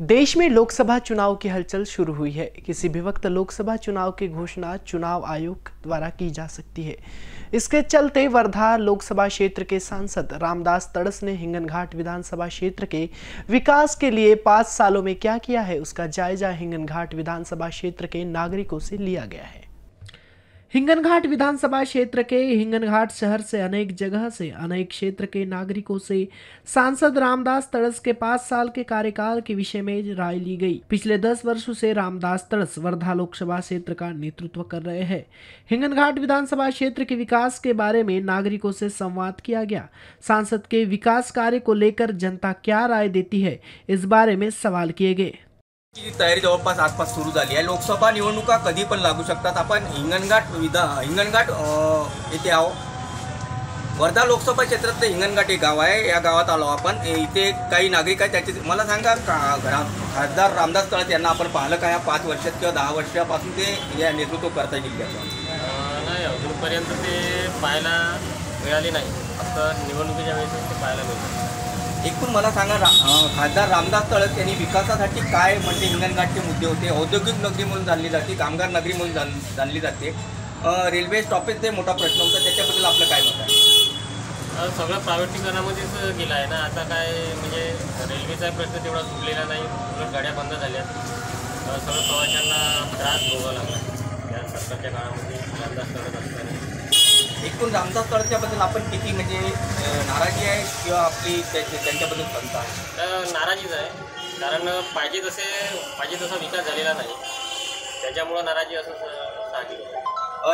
देश में लोकसभा चुनाव की हलचल शुरू हुई है। किसी भी वक्त लोकसभा चुनाव की घोषणा चुनाव आयोग द्वारा की जा सकती है। इसके चलते वर्धा लोकसभा क्षेत्र के सांसद रामदास तड़स ने हिंगनघाट विधानसभा क्षेत्र के विकास के लिए पाँच सालों में क्या किया है, उसका जायजा हिंगनघाट विधानसभा क्षेत्र के नागरिकों से लिया गया है। हिंगनघाट विधानसभा क्षेत्र के हिंगनघाट शहर से अनेक जगह से अनेक क्षेत्र के नागरिकों से सांसद रामदास तड़स के पाँच साल के कार्यकाल के विषय में राय ली गई। पिछले दस वर्षों से रामदास तड़स वर्धा लोकसभा क्षेत्र का नेतृत्व कर रहे हैं। हिंगनघाट विधानसभा क्षेत्र के विकास के बारे में नागरिकों से संवाद किया गया। सांसद के विकास कार्य को लेकर जनता क्या राय देती है, इस बारे में सवाल किए गए। तयारी जवळपास आसपास सुरू झाली आहे. लोकसभा निवडणुका कधी पण लागू शकतात. आपण हिंगणघाट विधा हिंगणघाट येथे आहो वर्धा लोकसभा क्षेत्रातलं हिंगणघाट हे गाव आहे. या गावात आलो आपण. इथे काही नागरिक आहेत त्याचे मला सांगा का खासदार रामदास तळस यांना आपण पाहिलं का या पाच वर्षात किंवा दहा वर्षापासून ते या नेतृत्व करता येईल नाही अजूनपर्यंत ते पाहायला मिळाले नाही. फक्त निवडणुकीच्या वेळेस ते पाहायला मिळतात एकूण मला सांगा रा खासदार रामदास तळस यांनी विकासासाठी काय म्हणजे हिंगणघाटचे मुद्दे होते? औद्योगिक नगरी म्हणून जाणली जाते कामगार नगरी म्हणून जाण जाणली जाते. रेल्वे स्टॉपेजचा मोठा प्रश्न होता. त्याच्याबद्दल आपलं काय मत आहे? सगळं प्रायव्हेटीकरणामध्येच गेलं आहे ना. आता काय म्हणजे रेल्वेचा प्रश्न तेवढा सुटलेला नाही. उलट गाड्या बंद झाल्या सगळं प्रवाशांना त्रास भोगावा लागला. या सरकारच्या काळामध्ये रामदास करत असताना. एकूण रामदास तळसच्याबद्दल आपण किती म्हणजे नाराजी आहे किंवा आपली त्या- त्यांच्याबद्दल खंत आहे तर नाराजीच आहे. कारण पाहिजे तसे पाहिजे तसा विकास झालेला नाही. त्याच्यामुळं नाराजी असं साहजिक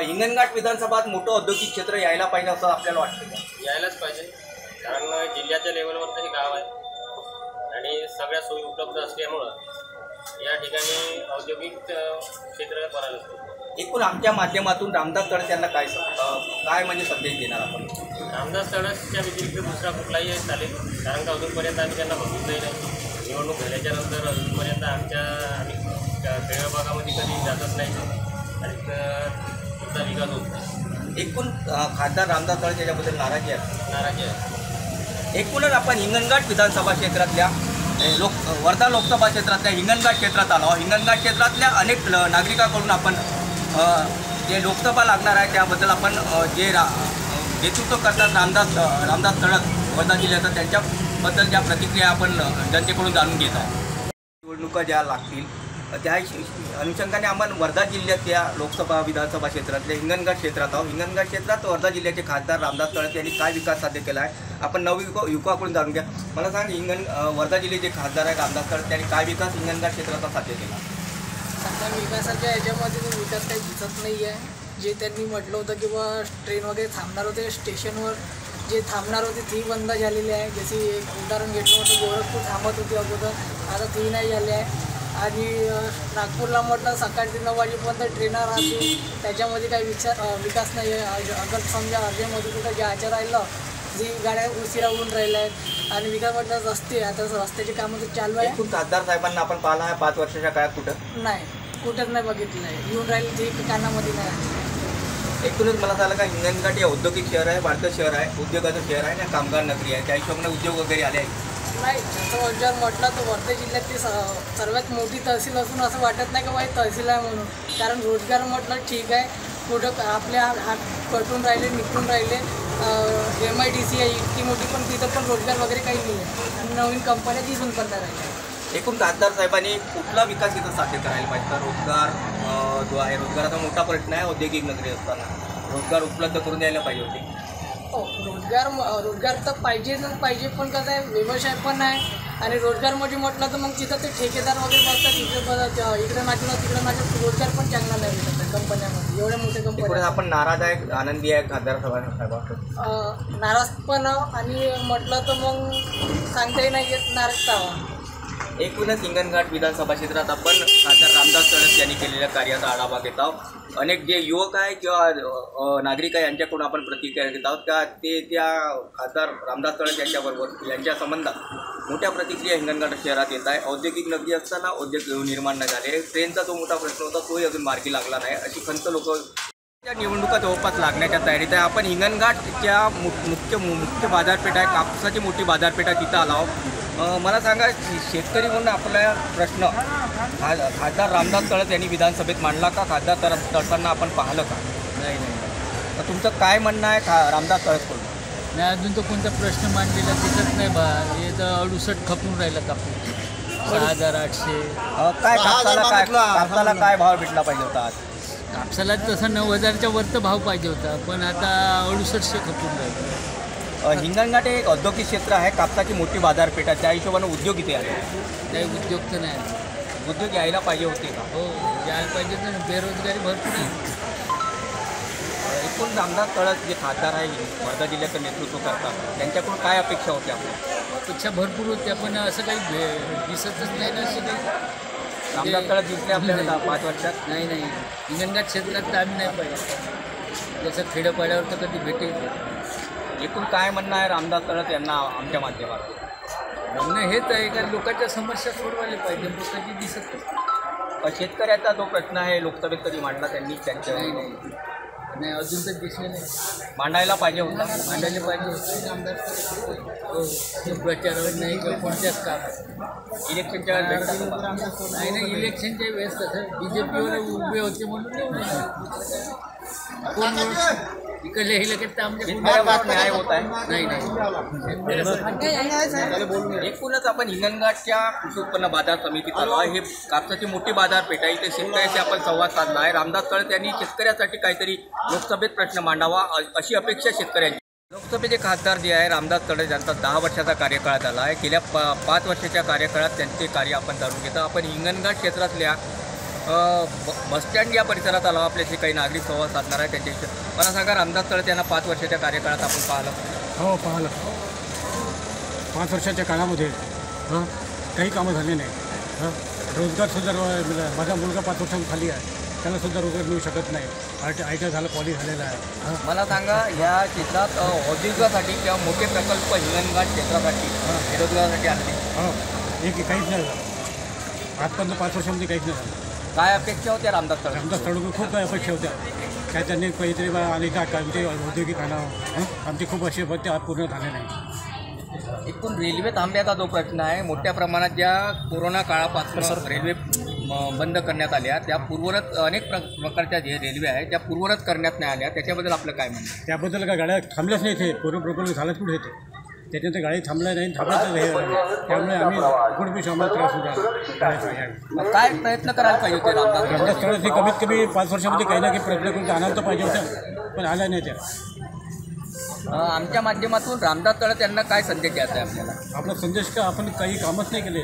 हिंगणघाट विधानसभात मोठं औद्योगिक क्षेत्र यायला पाहिजे असं आपल्याला वाटतं यायलाच पाहिजे. कारण जिल्ह्याच्या लेवलवर हे गाव आहे. आणि सगळ्या सोयी उपलब्ध असल्यामुळं या ठिकाणी औद्योगिक क्षेत्र करायला पाहिजे एकूण आमच्या माध्यमातून रामदास तळस यांना काय काय म्हणजे संदेश देणार आपण? रामदास तळसच्या व्यतिरिक्त दुसरा कुठलाही चालेल कारण का अजूनपर्यंत आम्ही त्यांना बघितलंही नाही निवडणूक झाल्याच्यानंतर अजूनपर्यंत आमच्या आम्ही खेड्या भागामध्ये कधी जातच नाही. आणि त- तिथला विकास होत. नाही एकूण खासदार रामदास तळस याच्याबद्दल नाराजी आहे. नाराजी आहे. एकूणच आपण हिंगणघाट विधानसभा क्षेत्रातल्या लोक वर्धा लोकसभा क्षेत्रातल्या हिंगणघाट क्षेत्रात आलो. हिंगणघाट क्षेत्रातल्या अनेक नागरिकांकडून आपण जे लोकसभा लागणार आहे त्याबद्दल आपण जे रा नेतृत्व करतात रामदास रामदास तळस वर्धा जिल्ह्याचा त्यांच्याबद्दल ज्या प्रतिक्रिया आपण जनतेकडून जाणून घेत आहोत. निवडणुका ज्या लागतील त्या अनुषंगाने आपण वर्धा जिल्ह्यातल्या लोकसभा विधानसभा क्षेत्रातल्या हिंगणघाट क्षेत्रात आहोत. हिंगणघाट क्षेत्रात वर्धा जिल्ह्याचे खासदार रामदास तळक यांनी काय विकास साध्य केला आहे आपण नवयुवक युवकाकडून जाणून घ्या. मला सांग हिंगण वर्धा जिल्ह्याचे खासदार आहे रामदास तळक त्यांनी काय विकास हिंगणघाट क्षेत्राचा साध्य केला? सध्या विकासाच्या याच्यामध्ये विकास काही दिसत नाही आहे जे त्यांनी म्हटलं होतं की बा ट्रेन वगैरे थांबणार होते स्टेशनवर जे थांबणार होते ती बंद झालेली आहे. जशी एक उदाहरण घेतलं होतं गोरखपूर थांबत होती अगोदर आता ती नाही झाली आहे. आणि नागपूरला म्हटलं सकाळची नऊ वाजेपर्यंत ट्रेनं राहते त्याच्यामध्ये काही विचार विकास नाही आहे अगर समजा अर्धेमध्ये कुठं जायचं राहिलं जी गाड्या उशिरा होऊन राहिल्या आहेत. आणि विकास म्हटलं रस्ते आता रस्त्याची कामं तर चालू आहे. एकूण खासदार साहेबांना आपण पाहिला आहे पाच वर्षाच्या काळात कुठं? नाही. कुठंच नाही बघितलं आहे येऊन राहिली ती कानामध्ये नाही. एकूणच मला झालं का हिंगणघाट हे औद्योगिक शहर आहे वाढतं शहर आहे उद्योगाचं शहर आहे आणि कामगार नगरी आहे. त्या हिशोबाने उद्योग वगैरे आले आहेत. नाही तसं जर म्हटलं तर वर्धा जिल्ह्यातली स- सर्वात मोठी तहसील असून असं वाटत नाही का बाई तहसील आहे म्हणून. कारण रोजगार म्हटलं ठीक आहे कुठं आपल्या हात कटून राहिले निघून राहिले. एम आय डी सी आहे इतकी मोठी पण तिथं पण रोजगार वगैरे काही नाही आहे. आणि नवीन कंपन्या दिसून पण नाही राहिल्या एकूण खासदार साहेबांनी कुठला विकास इथं साध्य करायला पाहिजे? तर रोजगार जो आहे रोजगाराचा मोठा प्रश्न आहे औद्योगिक नगरी असताना. रोजगार उपलब्ध करून द्यायला पाहिजे होते. रोजगार म- रोजगार तर पाहिजेच पाहिजे पण कसं आहे व्यवसाय पण आहे. आणि रोजगारमध्ये म्हटलं तर मग तिथं ते ठेकेदार वगैरे बसतात इकडे इकडे नाचलं तिकडे नाचलं रोजगार पण चांगला नाही भेटत कंपन्यामध्ये एवढ्या मोठ्या एकूणच कंपन्या आपण नाराज आहे आनंदी आहे खासदार नाराज पण आणि म्हटलं तर मग सांगताही नाही येत नाराज एकूणच हिंगणघाट विधानसभा क्षेत्रात आपण खासदार रामदास तळस यांनी केलेल्या कार्याचा आढावा घेत आहोत. अनेक जे युवक आहे किंवा नागरिक आहे यांच्याकडून आपण प्रतिक्रिया घेत आहोत. त्या ते त्या खासदार रामदास तळस यांच्याबरोबर यांच्या संबंधात मोठ्या प्रतिक्रिया हिंगणघाट शहरात येत आहे. औद्योगिक नगरी असताना उद्योग निर्माण न झाले. ट्रेनचा जो मोठा प्रश्न होता तोही अजून मार्गी लागला नाही. अशी खंत लोक त्या निवडणुका जवळपास लागण्याच्या तयारीत आहे. आपण हिंगणघाटच्या मु मुख्य मु- मुख्य बाजारपेठ आहे. कापसाची मोठी बाजारपेठ आहे. तिथं आलो आहोत. मला सांगा शेतकरी म्हणून आपला प्रश्न खा खासदार रामदास तळस यांनी विधानसभेत मांडला का? खासदार तर तळसांना आपण पाहिलं का? नाही नाही तर तुमचं काय म्हणणं आहे खा रामदास तळसकडून नाही अजून तो कोणता प्रश्न मांडलेला दिसत नाही बा. हे तर अडुसठ खपून राहिला कापूस सहा हजार आठशे काय कापसाला काय कापसाला काय भाव भेटला पाहिजे होता आज? कापसाला तसं नऊ हजारच्या वर तर भाव पाहिजे होता पण आता अडुसठशे खपून राहिला. हिंगणघाट हे एक औद्योगिक क्षेत्र आहे. कापसाची मोठी बाजारपेठ आहे त्या हिशोबानं उद्योग इथे आले. काही उद्योग तर नाही उद्योग यायला पाहिजे होते का? हो यायला पाहिजे तर बेरोजगारी भरपूर आहे. एकूण रामदास तळस जे खासदार आहे वर्धा जिल्ह्याचं नेतृत्व करतात त्यांच्याकडून काय अपेक्षा होती आपल्या? पेक्षा भरपूर होत्या पण असं काही भे- दिसतच नाही ना असं काही. रामदास तळस दिसले आपल्याला दहा- पाच वर्षात? नाही नाही. हिंगणघाट क्षेत्रात तर आम्ही नाही पाहिजे जसं खेड्यापाड्यावर तर कधी भेटेल. एकूण काय म्हणणं आहे रामदास तळस यांना आमच्या माध्यमातून? म्हणणं हेच आहे का लोकांच्या समस्या सोडवायला पाहिजे लोकांची दिसत शेतकऱ्याचा जो प्रश्न आहे लोकसभेत कधी मांडला त्यांनी? त्यांच्या नाही अजून तर दिसले नाही. मांडायला पाहिजे होता. मांडायला पाहिजे हो ते प्रचारावर नाही किंवा कोणत्याच काम इलेक्शनच्या? नाही नाही इलेक्शनच्या वेळेस कसं बी जे पीवर उभे होते म्हणून इकडले हे लगेच न्याय होत आहे. नाही नाही. एकूणच आपण हिंगणघाटच्या कृषी उत्पन्न बाजार समितीत आलो आहे. हे कापसाची मोठी बाजारपेठ आहे. इथे शेतकऱ्याशी आपण संवाद साधला आहे. रामदास तळस यांनी शेतकऱ्यासाठी काहीतरी लोकसभेत प्रश्न मांडावा अशी अपेक्षा शेतकऱ्यांची. लोकसभेचे खासदार जे आहे रामदास तळस यांचा दहा वर्षाचा कार्यकाळ झाला आहे. गेल्या प पाच वर्षाच्या कार्यकाळात त्यांचे कार्य आपण जाणून घेतो आपण हिंगणघाट क्षेत्रातल्या बसस्टँड या परिसरात आलो. आपल्याशी काही नागरिक संवाद साधणार आहे त्यांच्याशी. मला सांगा रामदास तळस यांना पाच वर्षाच्या कार्यकाळात आपण पाहिलं. हो पाहिलं. पाच वर्षाच्या काळामध्ये हं काही कामं झाली नाही. हं रोजगारसुद्धा मिळा- माझा मुलगा पाच वर्षांखाली आहे. त्याला सुद्धा रोजगार मिळू शकत नाही. आय टी आय टी झालं पॉली झालेला आहे. हं. मला सांगा या क्षेत्रात औद्योगिकासाठी किंवा मोठे प्रकल्प हिंगणघाट क्षेत्रासाठी बेरोजगारासाठी आणले हो. एक काहीच नाही झालं. आजपर्यंत पाच वर्षामध्ये काहीच नाही झालं. काय अपेक्षा होत्या रामदास तळस आमदार तळुके खूप काही अपेक्षा होत्या. काय त्यांनी काहीतरी बा आणि का आमचे औद्योगिक आणावं आमची खूप अशी होते आज पूर्ण झाले नाही. एकूण रेल्वे थांब्याचा जो प्रश्न आहे मोठ्या प्रमाणात ज्या कोरोना काळापासून रेल्वे बंद करण्यात आल्या त्या पूर्वरत अनेक प्र प्रकारच्या जे रेल्वे आहेत त्या पूर्वरत करण्यात नाही आल्या. त्याच्याबद्दल आपलं काय म्हणणं? त्याबद्दल काय गाड्या थांबल्याच नाही इथे पूर्ण प्रकल्प झालंच कुठे येते. त्याच्यानंतर गाडी थांबल्या नाही थांबल्याच हे त्यामुळे आम्ही कुठे आम्हाला त्रास होता काय प्रयत्न करायला पाहिजे होते रामदास? हे कमीत कमी पाच वर्षामध्ये काही ना काही प्रयत्न करून आणायला तर पाहिजे होतं पण आल्या नाही त्या. आमच्या माध्यमातून रामदास तळस यांना काय संदेश द्यायचा आहे आपल्याला? आपला संदेश का आपण काही कामच नाही केले?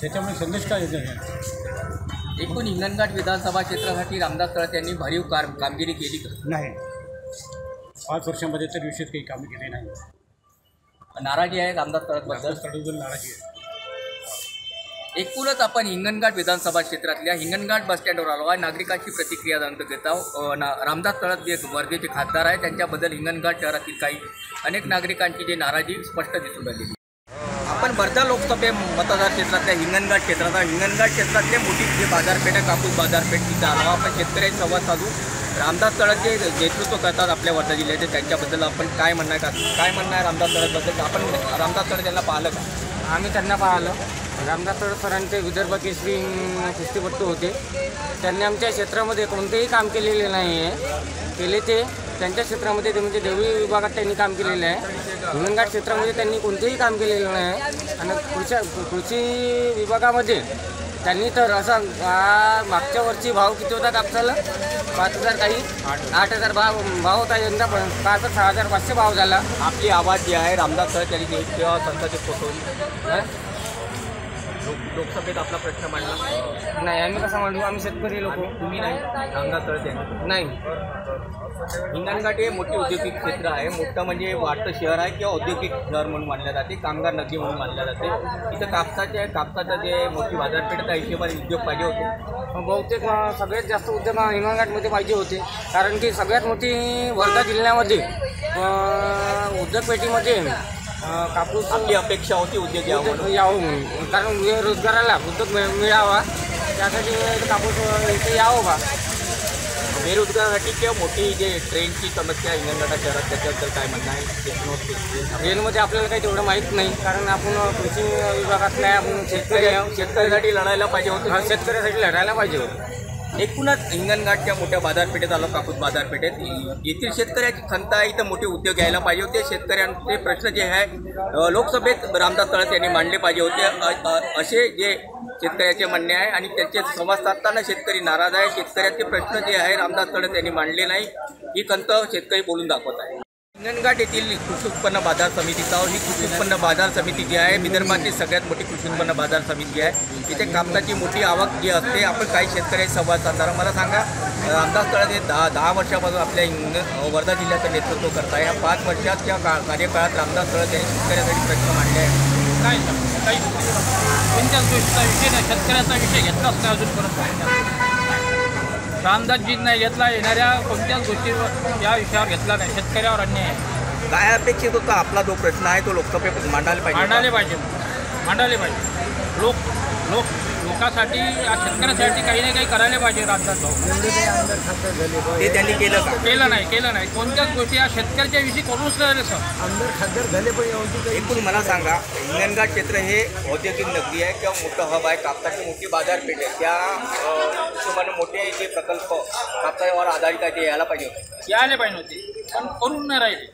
त्याच्यामुळे संदेश काय येत एकूण हिंगणघाट विधानसभा क्षेत्रासाठी रामदास तळस यांनी भरीव कार कामगिरी केली का? नाही. पाच वर्षामध्ये तर विशेष काही कामं केले नाही. नाराजी आहे रामदास तळसबद्दल नाराजी आहे. एकूणच आपण हिंगणघाट विधानसभा क्षेत्रातल्या हिंगणघाट बसस्टँडवर आलो आहे. नागरिकांची प्रतिक्रिया जाणून घेत आहोत ना रामदास तळस जे वर्धेचे खासदार आहे त्यांच्याबद्दल हिंगणघाट शहरातील काही अनेक नागरिकांची जे नाराजी स्पष्ट दिसून आलेली आपण वर्धा लोकसभे मतदार क्षेत्रातल्या हिंगणघाट क्षेत्रात. हिंगणघाट क्षेत्रातले मोठी जे बाजारपेठ आहे कापूस बाजारपेठ तिथं आलो. आपण शेतकऱ्यांशी संवाद साधू. रामदास तळाचे जे नेतृत्व करतात आपल्या वर्धा जिल्ह्याचे त्यांच्याबद्दल आपण काय म्हणणार आहे का? काय म्हणणं आहे रामदास तळसबद्दल आपण रामदास तळ यांना पाहिलं का? आम्ही त्यांना पाहिलं. रामदास तळस सरांचे विदर्भ केसरी कुस्तीपट्टू होते. त्यांनी आमच्या क्षेत्रामध्ये कोणतेही काम केलेले नाही आहे केले ते त्यांच्या क्षेत्रामध्ये ते म्हणजे देवळी विभागात त्यांनी काम केलेलं आहे. हिंगणघाट क्षेत्रामध्ये त्यांनी कोणतेही काम केलेलं नाही आणि कृषी कृषी विभागामध्ये त्यांनी तर असा मागच्या वर्षी भाव किती होता कापसाला? पाच हजार काही? आठ. हजार भाव भाव होता यंदा पण पाच सहा हजार पाचशे भाव झाला. आपली आवाज जी आहे रामदास संसदेत पोहोचवली हं? लोक लोकसभेत आपला प्रश्न मांडला. नाही आम्ही कसं म्हणू? आम्ही शेतकरी लोक. तुम्ही नाही. तळस यांनी. नाही. हिंगणघाट हे मोठे औद्योगिक क्षेत्र आहे. मोठं म्हणजे वाढतं शहर आहे किंवा औद्योगिक शहर म्हणून मानलं जाते कामगार नगरी म्हणून मानलं जाते. इथं कापसाचे कापसाचं जे मोठी बाजारपेठ त्या हिशोबाने उद्योग पाहिजे होते. बहुतेक सगळ्यात जास्त उद्योग हिंगणघाटमध्ये पाहिजे होते. कारण की सगळ्यात मोठी वर्धा जिल्ह्यामध्ये उद्योगपेठीमध्ये कापूस आपली अपेक्षा होती उद्योग यावं म्हणून. उद्योग यावं म्हणून. कारण रोजगाराला उद्योग मिळ- मिळावा. त्यासाठी कापूस इथे यावं बा बेरोजगारासाठी किंवा मोठी जे ट्रेनची समस्या हिंगणघाटा शहरात त्याच्याबद्दल काय। म्हणणं आहे रेलमध्ये आपल्याला काही तेवढं माहीत नाही। कारण आपण कृषी विभागात नाही आपण शेतकरी. शेतकऱ्यासाठी लढायला पाहिजे होतं शेतकऱ्यासाठी लढायला पाहिजे होतं एकूणच हिंगणघाटच्या मोठ्या बाजारपेठेत आलो कापूस बाजारपेठेत. येथील शेतकऱ्याची खंत आहे इथं मोठे उद्योग यायला पाहिजे होते. शेतकऱ्यांचे प्रश्न जे आहे लोकसभेत रामदास तळस यांनी मांडले पाहिजे होते. असे जे शेतकऱ्याचे म्हणणे आहे आणि त्यांचे संवाद साधताना शेतकरी नाराज आहे. शेतकऱ्याचे प्रश्न जे आहे रामदास तळस यांनी मांडले नाही. ही खंत शेतकरी बोलून दाखवत आहे. हिंगणघाट येथील कृषी उत्पन्न बाजार समितीचा ही कृषी उत्पन्न बाजार समिती जी आहे विदर्भाची सगळ्यात मोठी कृषी उत्पन्न बाजार समिती आहे. इथे कापसाची मोठी आवक जी असते आपण काही शेतकऱ्यांशी संवाद साधणार. मला सांगा रामदास तळस हे दहा दहा वर्षापासून आपल्या हिंग वर्धा जिल्ह्याचं नेतृत्व करत आहे या पाच वर्षाच्या का कार्यकाळात रामदास तळस यांनी शेतकऱ्यासाठी प्रश्न मांडले आहे काय काही कोणत्याच गोष्टीचा विषय नाही. शेतकऱ्याचा विषय घेतलाच नाही अजूनपर्यंत. रामदासजींना घेतला येणाऱ्या कोणत्याच गोष्टीवर या विषयावर घेतला नाही. शेतकऱ्यावर अन्याय आहे. काय अपेक्षित होतं? आपला जो प्रश्न आहे तो लोकसभेत मांडायला पाहिजे मांडायला पाहिजे. मांडायला पाहिजे. लोक लोक लोकांसाठी या शेतकऱ्यासाठी काही ना काही करायला पाहिजे भाऊ ते त्यांनी केलं का? केलं नाही केलं नाही. कोणत्याच गोष्टी या शेतकऱ्याच्या विषयी करूनच राहिले सर. एकूण मला सांगा हिंगणघाट क्षेत्र हे औद्योगिक नगरी आहे किंवा मोठं हब आहे? कापसाची मोठी बाजारपेठ आहे. त्या हिशोबाने मोठे जे प्रकल्प कापसावर आधारित आहे ते यायला पाहिजे होते. यायला पाहिजे होते पण करून नाही राहिले.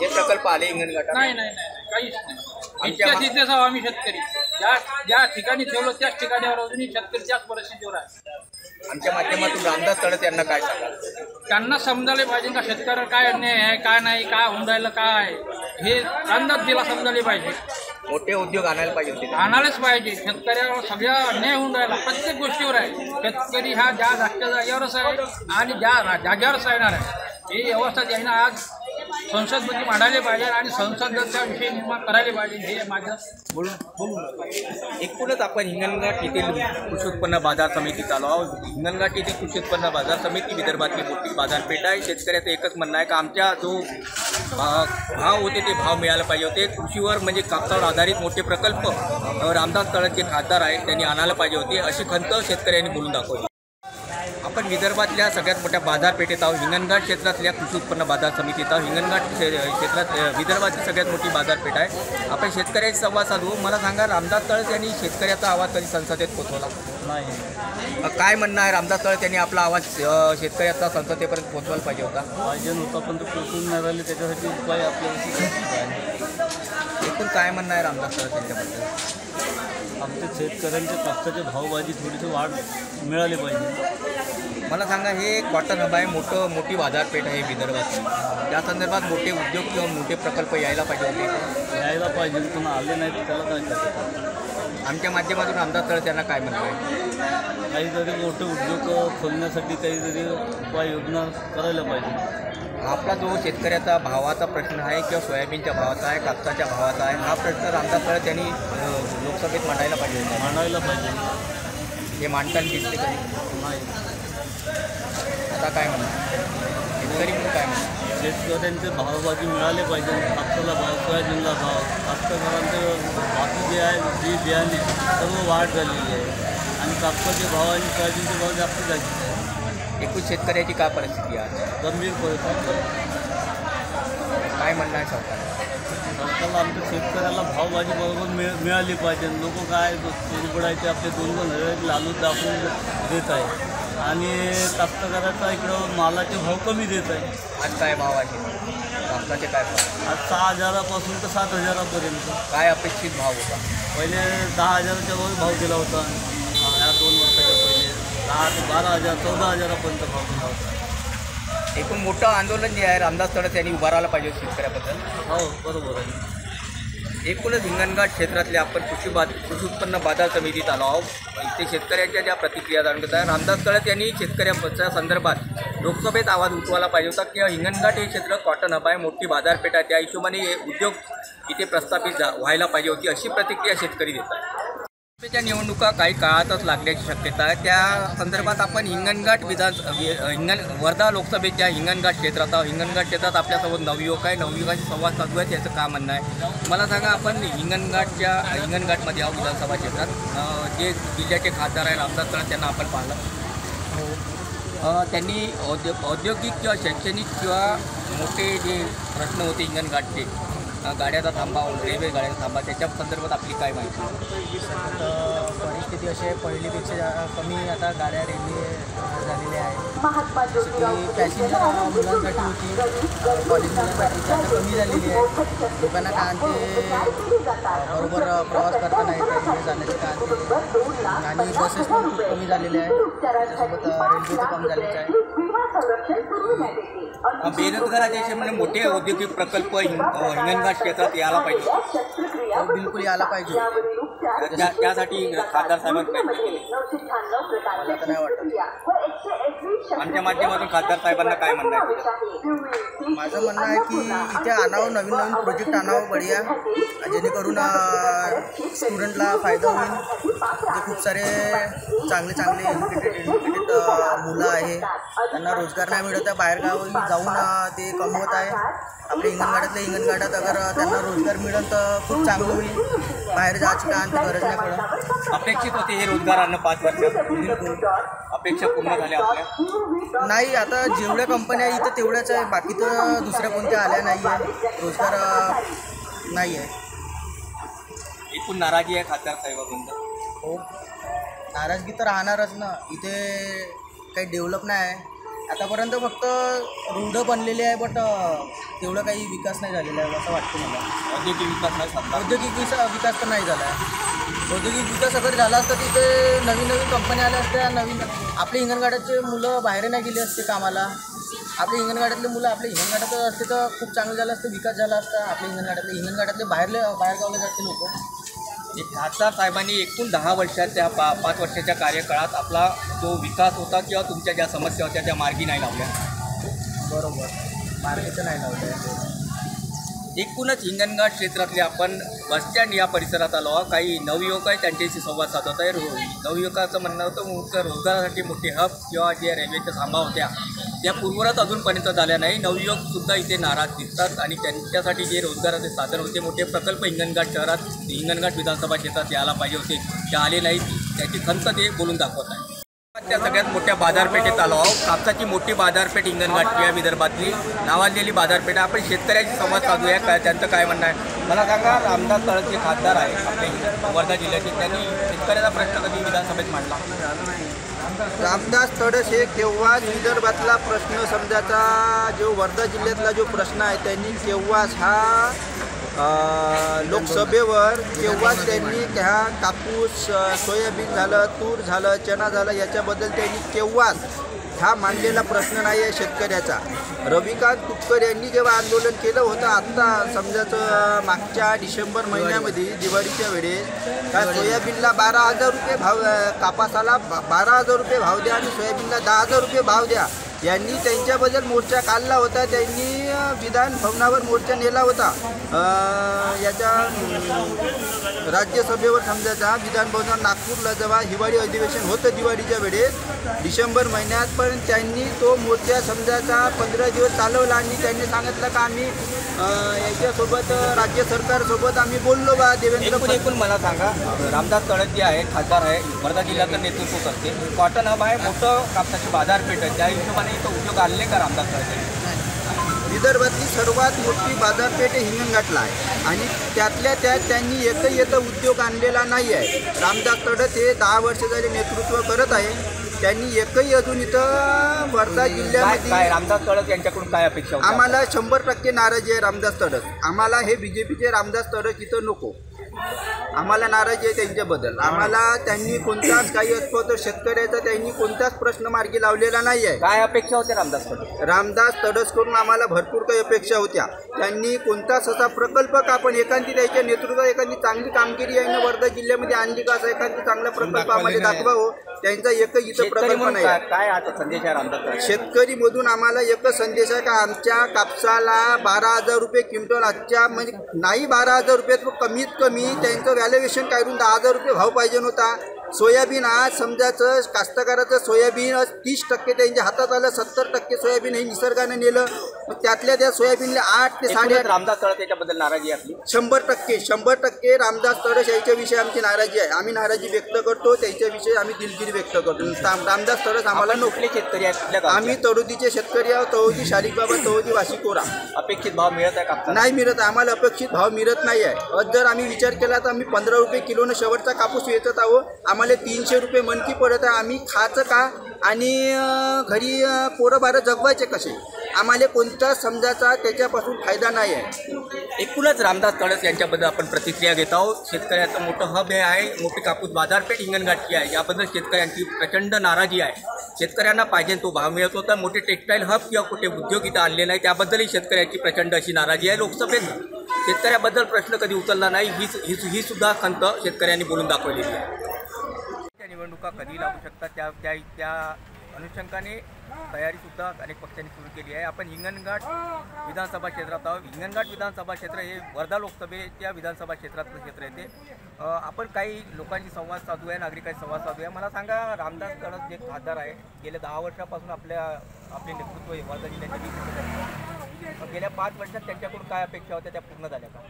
हे प्रकल्प आले हिंगणघाटात? नाही नाही नाही. काहीच नाही. इतिहास आहोत आम्ही शेतकरी. ज्या ज्या ठिकाणी ठेवलं त्याच ठिकाणावर अजूनही शेतकरी त्याच परिस्थितीवर आहे. आमच्या माध्यमातून रामदास तळस यांना काय त्यांना समजायला पाहिजे का शेतकऱ्यावर काय अन्याय आहे काय नाही काय होऊन राहिलं काय आहे? हे अंदाज दिला समजायला पाहिजे. मोठे उद्योग आणायला पाहिजे होते आणायलाच पाहिजे. शेतकऱ्यावर सगळ्या अन्याय होऊन राहिला. प्रत्येक गोष्टीवर आहे. शेतकरी हा ज्या जागच्या जागेवरच आहे आणि ज्या जागेवरच राहणार आहे. ही व्यवस्था त्यांना आज संसदमध्ये मांडायला पाहिजे आणि संसदेचा विषय निर्माण करायला पाहिजे हे माझं बोलून बोलून एकूणच आपण हिंगणघाट येथील कृषी उत्पन्न बाजार समिती आलो आहोत हिंगणघाट येथील कृषी उत्पन्न बाजार समिती विदर्भातली मोठी बाजारपेठ आहे. शेतकऱ्याचं एकच म्हणणं आहे का आमच्या जो भाव होते ते भाव मिळायला पाहिजे होते. कृषीवर म्हणजे कापसावर आधारित मोठे प्रकल्प रामदास तळस जे खासदार आहेत त्यांनी आणायला पाहिजे होते. अशी खंत शेतकऱ्यांनी बोलून दाखवली. आपण विदर्भातल्या सगळ्यात मोठ्या बाजारपेठेत आहोत. हिंगणघाट क्षेत्रातल्या कृषी उत्पन्न बाजार समितीत आहोत. हिंगणघाट क्षे- क्षेत्रात विदर्भाची सगळ्यात मोठी बाजारपेठ आहे. आपण शेतकऱ्याशी संवाद साधू. मला सांगा रामदास तळस यांनी शेतकऱ्याचा आवाज कधी संसदेत पोहोचवला नाही. काय म्हणणं आहे? रामदास तळस यांनी आपला आवाज शेतकऱ्याचा संसदेपर्यंत पोहोचवायला पाहिजे होता. पाहिजे नव्हता पण तो पोचून नाही राहिले. त्याच्यासाठी उपाय आपल्याला एकूण काय म्हणणं आहे रामदास तळस यांच्याबद्दल? आमच्या शेतकऱ्यांच्या कापसाच्या भावभाजी थोडीशी वाढ मिळाली पाहिजे. मला सांगा हे कॉटन हब आहे मोठं मोठी बाजारपेठ आहे विदर्भातली त्या संदर्भात मोठे उद्योग किंवा मोठे प्रकल्प यायला पाहिजे होते? यायला पाहिजे. पण आले नाही तर त्याला काय करायचं आमच्या माध्यमातून रामदास तळस यांना काय म्हणणं आहे? काहीतरी मोठे उद्योग खोलण्यासाठी काहीतरी उपाययोजना करायला पाहिजे. आपला जो शेतकऱ्याचा भावाचा प्रश्न आहे किंवा सोयाबीनच्या भावाचा आहे कापसाच्या भावाचा आहे हा प्रश्न रामदास तळस यांनी अ, लोकसभेत मांडायला पाहिजे मांडायला पाहिजे. हे मांडताना दिसते कधी? नाही. आता काय म्हणणार? शेतकरी म्हणून काय म्हणणार? शेतकऱ्यांचे भावभाजी मिळाले पाहिजे. कापसाला भाव सोयाबीनला भाव. कापसाकरांचं बाकी जे आहे बी बियाणे सर्व वाढ झालेली आहे. आणि कापसाचे भाव आणि सोयाबीनचे भाव जास्त झाले. एकूण शेतकऱ्याची काय परिस्थिती आहे? गंभीर परिस्थिती आहे. काय म्हणणं आहे सरकार? सरकारला आमच्या शेतकऱ्याला भावभाजी बरोबर मिळ मिळाली पाहिजे. लोक काय उघडायचे आपले दोन दोन हजार लालू दाखवून देत आहे आणि कास्तकाराचा इकडं मालाचे भाव कमी देत आहे. आज काय भाव आहे? कापसाचे काय भाव? आज सहा हजारापासून तर सात हजारापर्यंत. काय अपेक्षित भाव होता? पहिले दहा हजाराच्या वर भाव दिला होता. या दोन वर्षाच्या पहिले दहा ते बारा हजार चौदा हजारापर्यंत भाव दिला होता. एकूण मोठं आंदोलन जे आहे रामदास तडस यांनी उभारायला पाहिजे शेतकऱ्याबद्दल. हो बरोबर आहे. एकूणच हिंगणघाट क्षेत्रातले आपण कृषी बाद कृषी उत्पन्न बाजार समितीत आलो आहोत. इथे शेतकऱ्यांच्या ज्या प्रतिक्रिया जाणून घेत आहे रामदास कळत यांनी शेतकऱ्यांच्या संदर्भात लोकसभेत आवाज उठवायला पाहिजे होता किंवा हिंगणघाट हे क्षेत्र कॉटन हब आहे मोठी बाजारपेठ आहे. त्या हिशोबाने हे उद्योग इथे प्रस्थापित जा व्हायला पाहिजे होती अशी प्रतिक्रिया शेतकरी देत आहे त्या निवडणुका काही काळातच लागण्याची शक्यता आहे. त्या संदर्भात आपण हिंगणघाट विधान वि- हिंगण वर्धा लोकसभेच्या हिंगणघाट क्षेत्रात आहोत. हिंगणघाट क्षेत्रात आपल्यासोबत नवयुवक आहे. नवयुवकाशी संवाद साधू आहे त्याचं काम म्हणणं आहे? मला सांगा आपण हिंगणघाटच्या हिंगणघाटमध्ये आहोत विधानसभा क्षेत्रात. जे जिल्ह्याचे खासदार आहेत आमदार तळस त्यांना आपण पाहिलं. त्यांनी औद्यो औद्योगिक किंवा शैक्षणिक किंवा मोठे जे प्रश्न होते हिंगणघाटचे गाड्याचा थांबा रेल्वे गाड्याचा थांबा त्याच्या संदर्भात आपली काय माहिती? तर परिस्थिती अशी आहे पहिलीपेक्षा जा- कमी आता गाड्या रेल्वे झालेल्या आहेत. जसं की पॅसेंजर मुलांसाठी होती कॉलेज मुलांसाठी आता कमी झालेली आहे लोकांना का ते बरोबर प्रवास करता नाही येत आहे रेल्वे जाण्याचे का आणि बसेस पण खूप कमी झालेले आहेत. त्याच्यासोबत रेल्वे तर कमी झालेच आहे. बेरोजगाराचे म्हणजे मोठे औद्योगिक प्रकल्प हिंगणघाट क्षेत्रात यायला पाहिजे. हो, बिलकुल यायला पाहिजे. त्यासाठी खासदार साहेबांनी प्रयत्न केले. मला तर नाही वाटत. आमच्या माध्यमातून खासदार साहेबांना काय म्हणणं आहे? माझं म्हणणं आहे की इथे आणावं नवीन नवीन प्रोजेक्ट आणावं बढिया. जेणेकरून स्टुडंटला फायदा होईल. खूप सारे चांगले चांगले एज्युकेटेड एज्युकेटेड मुलं आहे त्यांना रोजगार नाही मिळत आहे. बाहेरगावी जाऊन ते कमवत आहे. आपल्या हिंगणघाटातल्या हिंगणघाटात अगर त्यांना रोजगार मिळेल तर खूप चांगलं होईल. बाहेर जायची अपेक्षित होते हे रोजगार आणणं पाच वर्षात अपेक्षा पूर्ण झाल्या आपल्या. नाही आता जेवढ्या कंपन्या आहे इथं तेवढ्याच आहे बाकी तर दुसऱ्या कोणत्या आल्या नाही आहे रोजगार नाही आहे एकूण नाराजी आहे खासदार साहेबाबद्दल. हो. नाराजगी तर राहणारच ना. इथे काही डेव्हलप नाही आहे. आतापर्यंत फक्त रोड बनलेले आहे बट तेवढं काही विकास नाही झालेला आहे असं वाटतं मला. औद्योगिक विकास नाही औद्योगिक विसा विकास तर नाही झाला. आहे औद्योगिक विकास अगर झाला असता तिथे नवीन नवीन कंपन्या आल्या असत्या नवीन आपले हिंगणघाटाचे मुलं बाहेर नाही गेले असते कामाला. आपले हिंगणघाटातले मुलं आपल्या हिंगणघाटात असते तर खूप चांगलं झालं असतं विकास झाला असता. आपल्या हिंगणघाटातले हिंगणघाटातले बाहेरले बाहेरगावले जाते लोक. खासदार साहेबांनी एकूण दहा वर्षाच्या पा पाच वर्षाच्या कार्यकाळात आपला जो विकास होता किंवा तुमच्या ज्या समस्या होत्या त्या मार्गी नाही लावल्या. बरोबर. मार्केट नाही लावलं. आहे एकूणच हिंगणघाट क्षेत्रातले आपण बसस्टँड या परिसरात आलो आहोत. काही नवयुवक आहेत त्यांच्याशी संवाद साधत आहे. रो नवयुवकाचं म्हणणं होतं मुख्य रोजगारासाठी मोठे हब किंवा जे रेल्वेच्या थांबा होत्या त्या पूर्वरात अजूनपर्यंत झाल्या नाही. नवयुवकसुद्धा इथे नाराज दिसतात आणि त्यांच्यासाठी जे रोजगाराचे साधन होते मोठे प्रकल्प हिंगणघाट शहरात हिंगणघाट विधानसभा क्षेत्रात यायला पाहिजे होते. ते आले नाहीत. त्याची खंत ते बोलून दाखवत आहे त्या सगळ्यात मोठ्या बाजारपेठेत आलो आहोत. कापसाची मोठी बाजारपेठ हिंगणघाट या विदर्भातली. नावाजलेली बाजारपेठ. आहे. आपण शेतकऱ्याशी संवाद साधूया. काय त्यांचं काय म्हणणं आहे? मला सांगा रामदास तळचे खासदार आहे आपले वर्धा जिल्ह्याचे. त्यांनी शेतकऱ्याचा प्रश्न कधी विधानसभेत मांडला? रामदास तडस हे केव्हाच विदर्भातला प्रश्न समजाचा जो वर्धा जिल्ह्यातला जो प्रश्न आहे त्यांनी केव्हाच हा लोकसभेवर केव्हाच त्यांनी ह्या कापूस सोयाबीन झालं तूर झालं चना झालं याच्याबद्दल त्यांनी केव्हाच हा मांडलेला प्रश्न नाही आहे शेतकऱ्याचा. रविकांत तुपकर यांनी जेव्हा आंदोलन केलं होतं आत्ता समजाचं मागच्या डिसेंबर महिन्यामध्ये दिवाळीच्या वेळेस काय सोयाबीनला बारा हजार रुपये भाव कापासाला बारा हजार रुपये भाव द्या आणि सोयाबीनला दहा हजार रुपये भाव द्या. यांनी त्यांच्याबद्दल मोर्चा काढला होता त्यांनी विधान भवनावर मोर्चा नेला होता. याच्या राज्यसभेवर समजायचा विधानभवनावर नागपूरला जेव्हा हिवाळी अधिवेशन होतं दिवाळीच्या वेळेस. डिसेंबर महिन्यात पण त्यांनी तो मोर्चा समजायचा पंधरा दिवस चालवला आणि त्यांनी सांगितलं का आम्ही याच्यासोबत राज्य सरकारसोबत आम्ही बोललो बा देवेंद्र एकूण एकूण मला सांगा रामदास तळस जे आहे खासदार आहे वर्धा जिल्ह्याचं नेतृत्व करते. कॉटन हब आहे मोठं कापसाची बाजारपेठ आहे. त्या हिशोबाने इथं उद्योग आणले का रामदास तळस विदर्भातली सर्वात मोठी बाजारपेठ हिंगणघाटला आहे. आणि त्यातल्या त्यात त्यांनी एकही येतं उद्योग आणलेला नाही आहे. रामदास तडत हे दहा वर्ष झाले नेतृत्व करत आहे. त्यांनी एकही अजून इथं वर्धा काय जिल्ह्यामध्ये रामदास तळस यांच्याकडून काय अपेक्षा होत्या? आम्हाला शंभर टक्के नाराजी आहे रामदास तडस आम्हाला हे बी जे पीचे रामदास तडस इथं नको आम्हाला नाराजी आहे त्यांच्याबद्दल. आम्हाला त्यांनी कोणताच काही असतो तर शेतकऱ्याचा त्यांनी कोणताच प्रश्न मार्गी लावलेला नाही आहे काय अपेक्षा होत्या रामदास रामदास तडसकडून आम्हाला भरपूर काही अपेक्षा होत्या. त्यांनी कोणताच असा प्रकल्प का आपण एखादी त्याच्या नेतृत्वात एखादी चांगली कामगिरी आहे वर्धा जिल्ह्यामध्ये आणली का असा एखादी चांगला प्रकल्प आम्हाला दाखवावं त्यांचा एकही इथं शेतकरी प्रकल्प नाही काय आता संदेश आहे रामदास तळस शेतकरीमधून आम्हाला एकच संदेश आहे का आमच्या कापसाला बारा हजार रुपये क्विंटल आजच्या म्हणजे नाही बारा हजार रुपये कमीत कमी त्यांचं व्हॅल्युएशन काढून दहा हजार रुपये भाव पाहिजे होता. सोयाबीन आज समजायचं कास्तकाराचं सोयाबीन तीस टक्के त्यांच्या हातात आलं सत्तर टक्के सोयाबीन हे निसर्गाने नेलं. मग त्यातल्या त्या सोयाबीनला आठ ते साडेआठ रामदास तळस याच्याबद्दल नाराजी आहे आपली? शंभर टक्के शंभर टक्के रामदास तडस याच्याविषयी आमची नाराजी आहे. आम्ही नाराजी व्यक्त करतो त्याच्याविषयी आम्ही दिलगिरी व्यक्त करतो. राम- रामदास तडस आम्हाला आपण नको. कुठले शेतकरी आहेत आम्ही तळोदीचे शेतकरी आहोत तळोदी शालिकबाबा तळोदी वाशिकोरा अपेक्षित भाव मिळत आहे कापसाला नाही मिळत आम्हाला अपेक्षित भाव मिळत नाही आहे जर आम्ही विचार केला तर आम्ही पंधरा रुपये किलोनं शेवटचा कापूस वेचत आहोत. आम्हाला आम्हाला तीनशे रुपये मनकी पडत आहे. आम्ही खायचं का? आणि घरी पोरं बारं जगवायचे कसे? आम्हाला कोणताच समजाचा त्याच्यापासून फायदा नाही आहे. एकूणच रामदास तळस यांच्याबद्दल आपण प्रतिक्रिया घेत आहोत. शेतकऱ्याचं मोठं हब हे आहे. मोठी कापूस बाजारपेठ हिंगणघाटची आहे. याबद्दल शेतकऱ्यांची प्रचंड नाराजी आहे. शेतकऱ्यांना पाहिजे तो भाव मिळत होता. मोठे टेक्स्टाईल हब किंवा कुठे उद्योग इथं आणले नाही. त्याबद्दलही शेतकऱ्यांची प्रचंड अशी नाराजी आहे. लोकसभेत शेतकऱ्याबद्दल प्रश्न कधी उचलला नाही. ही ही सुद्धा खंत शेतकऱ्यांनी बोलून दाखवलेली आहे. त्या कधी लागू शकतात. त्या त्या त्या अनुषंगाने तयारीसुद्धा अनेक पक्षांनी सुरू केली आहे. आपण हिंगणघाट विधानसभा क्षेत्रात आहोत. हिंगणघाट विधानसभा क्षेत्र हे वर्धा लोकसभेच्या विधानसभा क्षेत्रातलं क्षेत्र येते आपण काही लोकांशी संवाद साधू आहे नागरिकांशी संवाद साधू आहे मला सांगा रामदास तळस जे खासदार आहे गेल्या दहा वर्षापासून आपल्या आपले नेतृत्व आहे वर्धा जिल्ह्याच्या गेल्या पाच वर्षात त्यांच्याकडून काय अपेक्षा होत्या? त्या पूर्ण झाल्या का?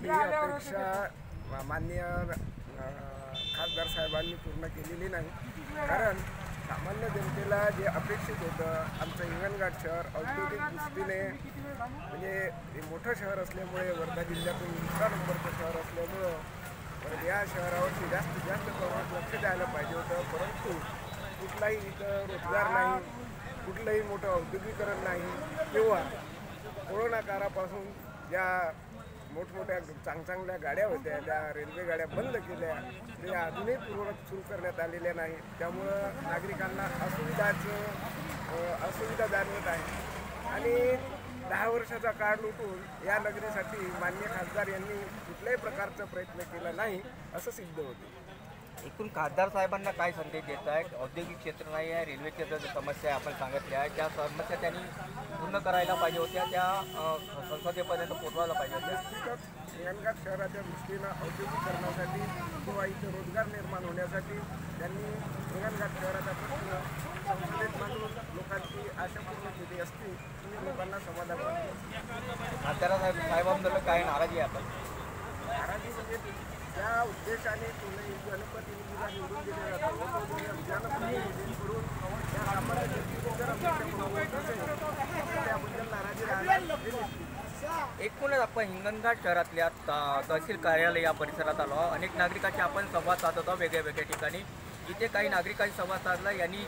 ही अपेक्षा माननीय खासदार साहेबांनी पूर्ण केलेली नाही. कारण सामान्य जनतेला जे अपेक्षित होतं आमचं हिंगणघाट शहर औद्योगिक दृष्टीने म्हणजे हे मोठं शहर असल्यामुळे वर्धा जिल्ह्यातून दुसरा नंबरचं शहर असल्यामुळं तर या शहरावरती जास्तीत जास्त प्रमाणात लक्ष द्यायला पाहिजे होतं. परंतु कुठलाही इथं रोजगार नाही कुठलंही मोठं औद्योगिकरण नाही किंवा कोरोना काळापासून ज्या मोठमोठ्या चांगचांगल्या गाड्या होत्या. त्या रेल्वे गाड्या बंद केल्या. ते अजूनही पूर्ववत सुरू करण्यात आलेल्या नाही त्यामुळं नागरिकांना असुविधाचं असुविधा जाणवत आहे. आणि दहा वर्षाचा काळ लुटून या नगरीसाठी मान्य खासदार यांनी कुठल्याही प्रकारचा प्रयत्न केला नाही असं सिद्ध होते. एकूण खासदार साहेबांना काय संदेश देत आहेत? औद्योगिक क्षेत्र नाही आहे रेल्वे क्षेत्राच्या समस्या आपण सांगितल्या आहेत त्या समस्या त्यांनी पूर्ण करायला पाहिजे होत्या त्या संसदेपर्यंत पोहोचवायला पाहिजे होत्या. हिंगणघाट शहराच्या दृष्टीनं औद्योगिकरणासाठी किंवा इथं रोजगार निर्माण होण्यासाठी त्यांनी हिंगणघाट शहराचा प्रश्न संसदेत मांडून लोकांची आशा पूर्ण केली असती तुम्ही लोकांना समाधान खासदार साहेब साहेबांबद्दल काय नाराजी आहे आपण? त्या उद्देशाने तुम्ही जनप्रतिनिधीला निवडून दिले जातं जनप्रतिनिधींकडून त्या सामान्य जर त्याबद्दल नाराजी राहणार एकूणच आपण हिंगणघाट शहरातल्या तहसील कार्यालय या परिसरात आलो. अनेक नागरिकांशी आपण संवाद साधत आहोत वेगळ्या वेगळ्या ठिकाणी. इथे काही नागरिकांशी संवाद साधला यांनी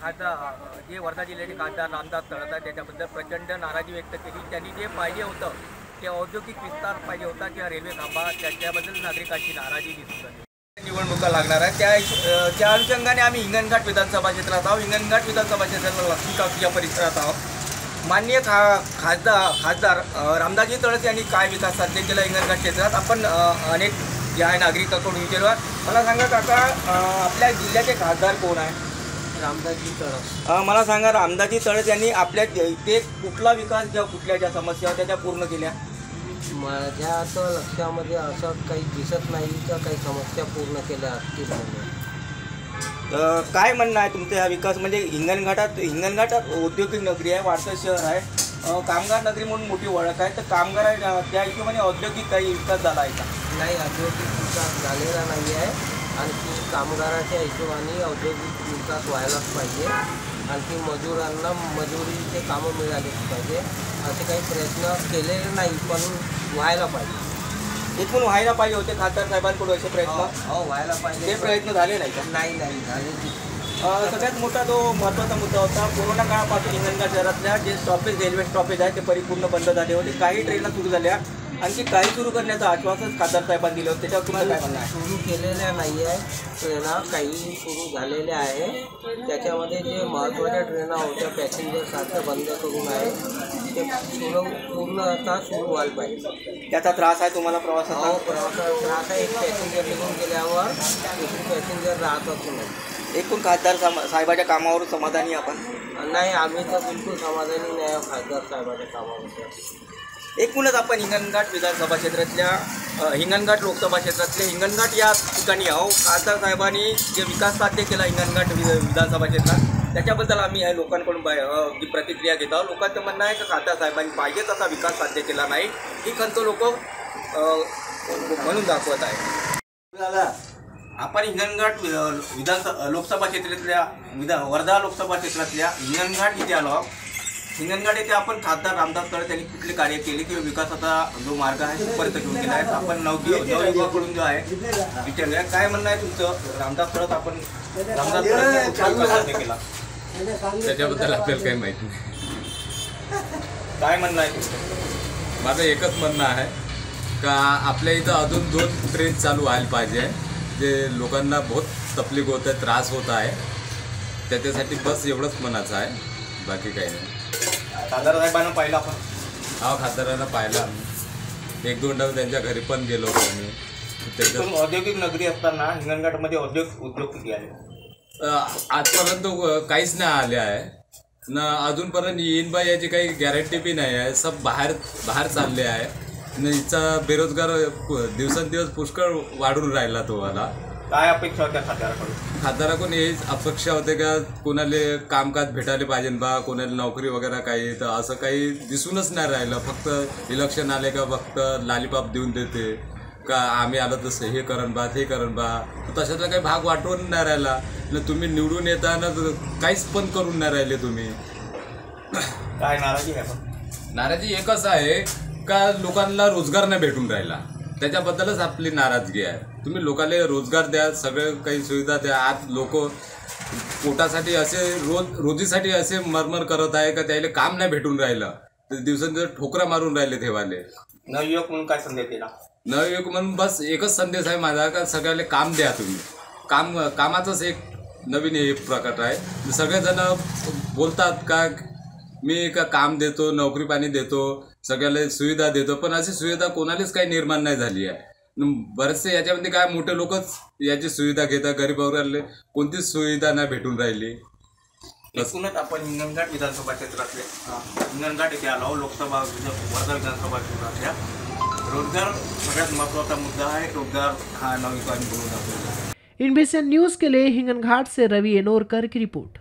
खासदार जे वर्धा जिल्ह्याचे खासदार रामदास तळत आहेत त्याच्याबद्दल प्रचंड नाराजी व्यक्त केली. त्यांनी जे पाहिजे होतं ते औद्योगिक विस्तार पाहिजे होता किंवा रेल्वे थांबा त्याच्याबद्दल नागरिकांची नाराजी दिसून आली निवडणुका लागणार आहे त्या त्या अनुषंगाने आम्ही हिंगणघाट विधानसभा क्षेत्रात आहोत. हिंगणघाट विधानसभा क्षेत्रातल्या लक्ष्मीकाव या परिसरात आहोत. माननीय खा खासदार खासदार अ, रामदासजी तळस यांनी काय विकास साध्य केला हिंगणघाट क्षेत्रात? आपण अनेक जे आहे नागरिकाकडून विचारू मला सांगा काका आपल्या जिल्ह्याचे खासदार कोण आहे? रामदासजी तळस. मला सांगा रामदासजी तळस यांनी आपल्या इथे कुठला विकास ज्या कुठल्या ज्या समस्या होत्या त्या पूर्ण केल्या? माझ्या तर लक्षामध्ये असं काही दिसत नाही का काही समस्या पूर्ण केल्या असतील म्हणून. अ, काय म्हणणं आहे तुमचं हा विकास? म्हणजे हिंगणघाटात हिंगणघाटात औद्योगिक नगरी आहे वाढतं शहर आहे. अ, कामगार नगरी म्हणून मोठी ओळख आहे. तर कामगार आहे, त्या हिशोबाने औद्योगिक काही विकास झाला आहे का? नाही औद्योगिक विकास झालेला नाही आहे. आणखी कामगाराच्या हिशोबाने औद्योगिक विकास व्हायलाच पाहिजे. आणखी मजुरांना मजुरीचे कामं मिळालीच पाहिजे. असे काही प्रयत्न केलेले नाही पण व्हायला पाहिजे. एकूण व्हायला पाहिजे होते खासदार साहेबांकडून असे प्रयत्न. हो व्हायला पाहिजे. ते प्रयत्न झाले नाही का? नाही नाही झाले सगळ्यात मोठा जो महत्त्वाचा मुद्दा होता कोरोना काळापासून हिंगणघाट शहरातल्या जे स्टॉपेज रेल्वे स्टॉपेज आहे ते परिपूर्ण बंद झाले होते. काही ट्रेन सुरू झाल्या. आणखी काही सुरू करण्याचं आश्वासन खासदार साहेबांनी दिलं होतं. त्याच्यावर तुम्हाला काय म्हणणं आहे? सुरू केलेल्या नाही आहे ट्रेना काही सुरू झालेल्या आहे. त्याच्यामध्ये जे महत्त्वाच्या ट्रेना होत्या पॅसेंजरसारख्या बंद करून आहे. ते पूर्ण पूर्ण आता सुरू व्हायला पाहिजे. त्याचा त्रास आहे तुम्हाला प्रवासाचा? हो प्रवासाचा त्रास आहे. एक पॅसेंजर निघून गेल्यावर दुसरी पॅसेंजर राहतच नाही. एकूण खासदार सामा- साहेबाच्या कामावर समाधानी आपण? नाही आम्ही तर बिलकुल समाधानी नाही खासदार साहेबाच्या कामाबद्दल एकूणच आपण हिंगणघाट विधानसभा क्षेत्रातल्या हिंगणघाट लोकसभा क्षेत्रातले हिंगणघाट या ठिकाणी आहो खासदार साहेबांनी जे विकास साध्य केला हिंगणघाट वि- विधानसभा क्षेत्रात त्याच्याबद्दल आम्ही या लोकांकडून बाय- जी प्रतिक्रिया घेत आहोत. लोकांचं म्हणणं आहे की खासदार साहेबांनी पाहिजे तसा विकास साध्य केला नाही. ही खंत लोक म्हणून दाखवत आहे आपण हिंगणघाट विधानसभा लोकसभा क्षेत्रातल्या विधान वर्धा लोकसभा क्षेत्रातल्या हिंगणघाट इथे आलो आहोत. हिंगणघाट येथे आपण खासदार रामदास तळे त्यांनी कुठले कार्य केले किंवा विकासाचा जो मार्ग आहे तो परत घेऊन गेला आहे. आपण नवदि नवयुगाकडून जो आहे विचारलं आहे काय म्हणणं आहे तुमचं? रामदास तळत आपण रामदास तळत साध्य केला. त्याच्याबद्दल आपल्याला काही माहिती नाही. काय म्हणणं आहे तुमचं? माझं एकच म्हणणं आहे का आपल्या इथं अजून दोन ट्रेन चालू व्हायला पाहिजे. जे लोकांना बहुत तकलीफ होत आहे त्रास होत आहे. त्याच्यासाठी बस एवढंच म्हणायचं आहे. बाकी काही नाही. खासदार साहेबांना पाहिलं आपण. हा खासदारांना पाहिला आम्ही. एक दोनदा त्यांच्या घरी पण गेलो होतो आम्ही. त्याच्यात औद्योगिक नगरी असताना हिंगणघाटमध्ये औद्योगिक उद्योग किती अ, आजपर्यंत काहीच नाही आले आहे. न अजूनपर्यंत येईन बा याची काही गॅरंटी बी नाही आहे. सब बाहेर बाहेर चालले आहे. न हिचा बेरोजगार पु- दिवसेंदिवस पुष्कळ वाढून राहिला तो मला काय अपेक्षा होत्या खासदाराकडून? खासदाराकडून हेच अपेक्षा होते का कोणाला कामकाज भेटायला पाहिजे बा कोणाला नोकरी वगैरे काही तर असं काही दिसूनच नाही राहिलं. फक्त इलेक्शन आले का फक्त लालीपाप देऊन देते. का आम्ही आलो तसं हे करण बा ते करण बा. तशातला काही भाग वाटवून नाही राहिला. न तुम्ही निवडून येताना तर काहीच पण करून नाही राहिले तुम्ही. काय नाराजी आहे पण? नाराजी एकच आहे का लोकांना रोजगार नाही भेटून राहिला. त्याच्याबद्दलच आपली नाराजगी आहे. तुम्ही लोकांना रोजगार द्या सगळं काही सुविधा द्या. आज लोक पोटासाठी असे रोज रोजीसाठी असे मरमर करत आहे का त्याला काम नाही भेटून राहिलं? तर दिवसेंदिवस ठोकरा मारून राहिले ठेवाले नवयुवक म्हणून काय संदेश दिला नवयुवक म्हणून बस एकच संदेश आहे माझा का सगळ्याला काम द्या तुम्ही. काम कामाचाच एक नवीन हे प्रकार आहे. सगळेजण बोलतात का मी का काम देतो नोकरी पाणी देतो सगळ्याला सुविधा देतो पण अशी सुविधा कोणालाच काही निर्माण नाही झाली आहे. बरेचसे याच्यामध्ये काय मोठे लोकच याची सुविधा घेतात गरीब वर्गाला कोणतीच सुविधा नाही भेटून राहिली. एकूणच आपण हिंगणघाट विधानसभा क्षेत्रातले हिंगणघाट येथे आलो लोकसभा वर्धा विधानसभा क्षेत्रातल्या. रोजगार सगळ्यात महत्त्वाचा मुद्दा आहे रोजगार हा नवयुवकांनी बोलून दाखवला इन न्यूज़ के लिए हिंगनघाट से रवि एनोरकर की रिपोर्ट.